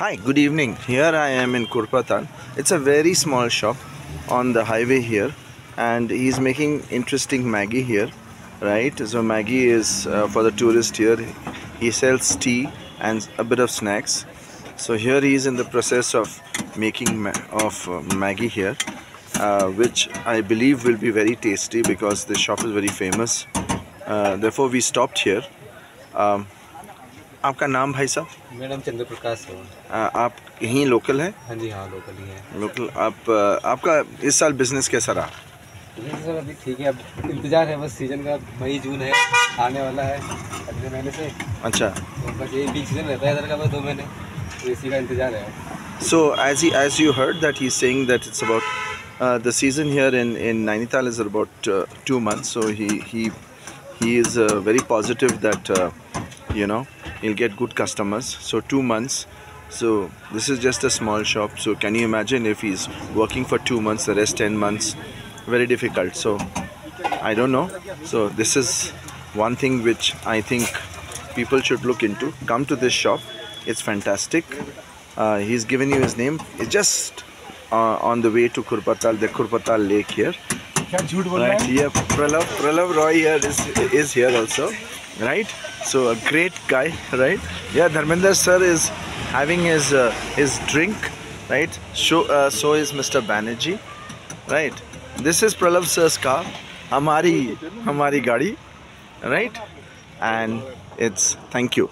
Hi, good evening. Here I am in Kurpatal. It's a very small shop on the highway here, and he's making interesting Maggi here, right? So Maggi is uh, for the tourist here. He sells tea and a bit of snacks. So here he is in the process of making ma- of uh, Maggi here, uh, which I believe will be very tasty because the shop is very famous. Uh, therefore, we stopped here. Um, आपका नाम भाई साहब? Madam चंद्र प्रकाश है आप यहीं local हैं? हाँ जी हाँ लोकल ही है। लोकल आप आपका इस साल बिज़नेस कैसा रहा? सर अभी ठीक है अब इंतज़ार है बस सीज़न का मई जून है आने वाला है अगले महीने से। अच्छा। तो बस यही पीक सीज़न रहता है इधर का बस दो महीने। तो इसी का इंतज़ार है। So as he as you heard that he's saying that it's about uh, the season here in in Nainital is about uh, two months. So he he he is uh, very positive that uh, you know he'll get good customers. So two months. So this is just a small shop. So can you imagine if he's working for two months the rest 10 months? Very difficult. So i don't know. So this is one thing which i think people should look into. Come to this shop. It's fantastic. Uh, he's given you his name. It's just uh, on the way to kurpatal the kurpatal lake here. right here. Pralav pralav roy here is is here also right? So a great guy right? Yeah dharmender sir is having his uh, his drink right? So uh, so is mr banerjee right? This is pralav sir's car hamari hamari gadi right? And it's thank you